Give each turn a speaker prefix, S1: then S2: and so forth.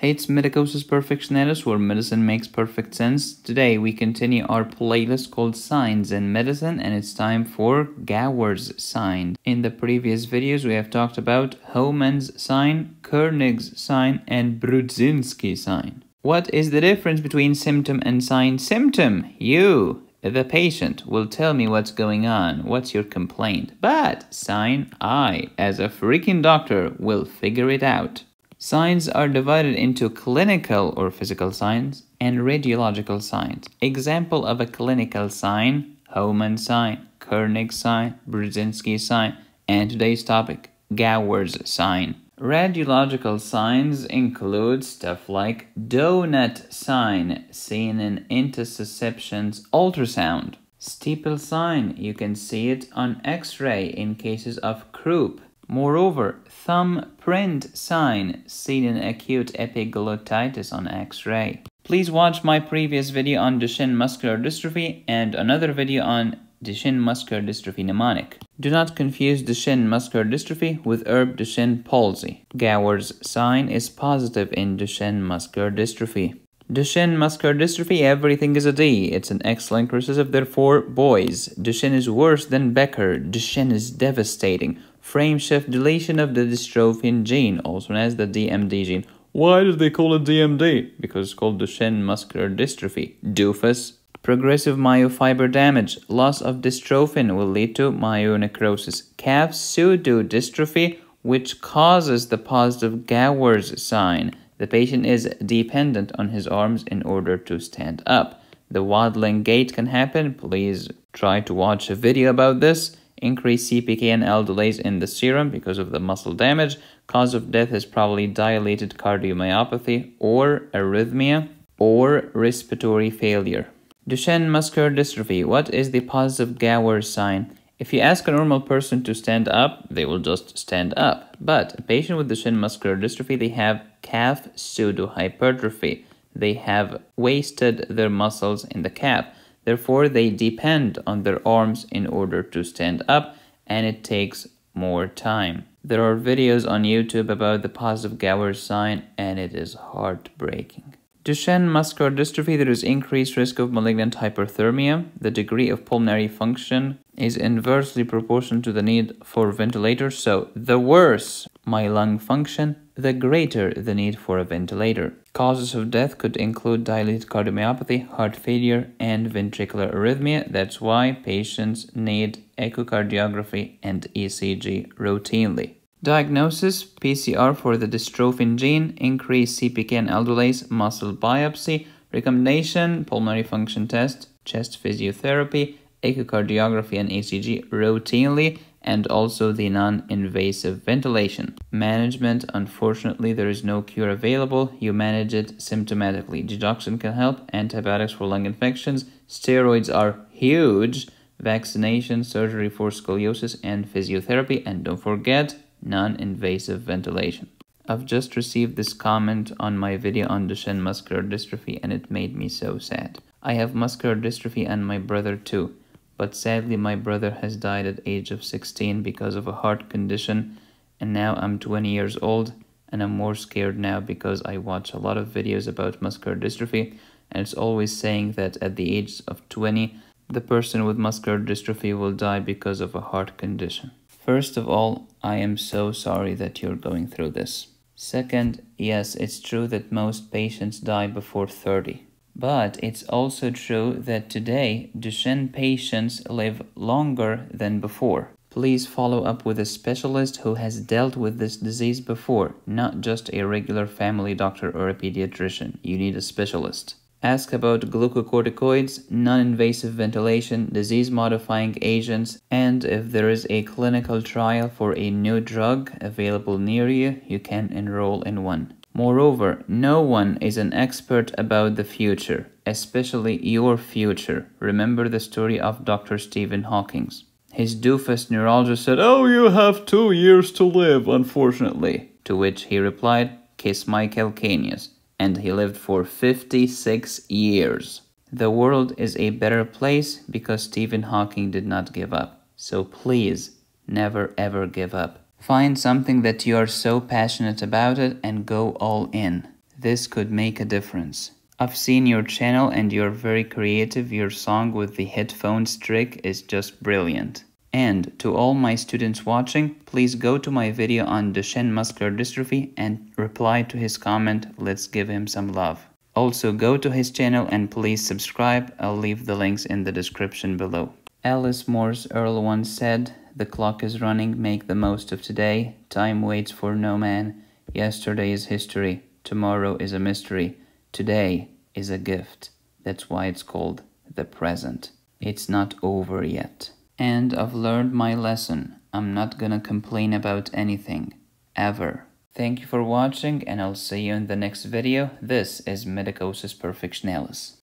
S1: Hey, it's Medicosis Perfectionalis, where medicine makes perfect sense. Today, we continue our playlist called Signs in Medicine, and it's time for Gowers' sign. In the previous videos, we have talked about Homans' sign, Kernig's sign, and Brudzinski's sign. What is the difference between symptom and sign? Symptom, you, the patient, will tell me what's going on, what's your complaint. But sign, I, as a freaking doctor, will figure it out. Signs are divided into clinical or physical signs and radiological signs. Example of a clinical sign, Homann sign, Kernig sign, Brudzinski sign, and today's topic, Gowers sign. Radiological signs include stuff like donut sign, seen in intussusception's ultrasound. Steeple sign, you can see it on x-ray in cases of croup. Moreover, thumbprint sign seen in acute epiglottitis on X-ray. Please watch my previous video on Duchenne muscular dystrophy and another video on Duchenne muscular dystrophy mnemonic. Do not confuse Duchenne muscular dystrophy with Erb Duchenne palsy. Gowers' sign is positive in Duchenne muscular dystrophy. Duchenne muscular dystrophy, everything is a D. It's an X-linked recessive, therefore, boys. Duchenne is worse than Becker. Duchenne is devastating frameshift deletion of the dystrophin gene, also known as the DMD gene. Why do they call it DMD? Because it's called Duchenne muscular dystrophy. Doofus. Progressive myofiber damage. Loss of dystrophin will lead to myonecrosis. Calf pseudodystrophy, which causes the positive Gowers sign. The patient is dependent on his arms in order to stand up. The waddling gait can happen. Please try to watch a video about this increased CPK and aldolase in the serum because of the muscle damage. Cause of death is probably dilated cardiomyopathy or arrhythmia or respiratory failure. Duchenne muscular dystrophy. What is the positive Gower sign? If you ask a normal person to stand up, they will just stand up. But a patient with Duchenne muscular dystrophy, they have calf pseudohypertrophy. They have wasted their muscles in the calf. Therefore, they depend on their arms in order to stand up and it takes more time. There are videos on YouTube about the positive Gower sign and it is heartbreaking. Duchenne muscular dystrophy, there is increased risk of malignant hyperthermia. The degree of pulmonary function is inversely proportional to the need for ventilators. So the worse my lung function, the greater the need for a ventilator. Causes of death could include dilated cardiomyopathy, heart failure, and ventricular arrhythmia. That's why patients need echocardiography and ECG routinely. Diagnosis PCR for the dystrophin gene, increased CPK and aldolase, muscle biopsy, recommendation, pulmonary function test, chest physiotherapy, echocardiography and ECG routinely, and also the non-invasive ventilation. Management, unfortunately, there is no cure available. You manage it symptomatically. Digoxin can help, antibiotics for lung infections, steroids are huge, vaccination, surgery for scoliosis, and physiotherapy, and don't forget, non-invasive ventilation. I've just received this comment on my video on Duchenne muscular dystrophy and it made me so sad. I have muscular dystrophy and my brother too but sadly my brother has died at age of 16 because of a heart condition and now I'm 20 years old and I'm more scared now because I watch a lot of videos about muscular dystrophy and it's always saying that at the age of 20 the person with muscular dystrophy will die because of a heart condition. First of all, I am so sorry that you're going through this. Second, yes, it's true that most patients die before 30. But it's also true that today Duchenne patients live longer than before. Please follow up with a specialist who has dealt with this disease before, not just a regular family doctor or a pediatrician. You need a specialist. Ask about glucocorticoids, non-invasive ventilation, disease-modifying agents, and if there is a clinical trial for a new drug available near you, you can enroll in one. Moreover, no one is an expert about the future, especially your future. Remember the story of Dr. Stephen Hawking. His doofus neurologist said, Oh, you have two years to live, unfortunately. To which he replied, Kiss my calcaneus. And he lived for 56 years. The world is a better place because Stephen Hawking did not give up. So please, never ever give up. Find something that you are so passionate about it and go all in. This could make a difference. I've seen your channel and you're very creative. Your song with the headphones trick is just brilliant. And to all my students watching, please go to my video on Duchenne muscular dystrophy and reply to his comment. Let's give him some love. Also go to his channel and please subscribe. I'll leave the links in the description below. Alice Morse Earle once said, The clock is running, make the most of today. Time waits for no man. Yesterday is history. Tomorrow is a mystery. Today is a gift. That's why it's called the present. It's not over yet. And I've learned my lesson. I'm not gonna complain about anything. Ever. Thank you for watching and I'll see you in the next video. This is Medicosis Perfectionalis.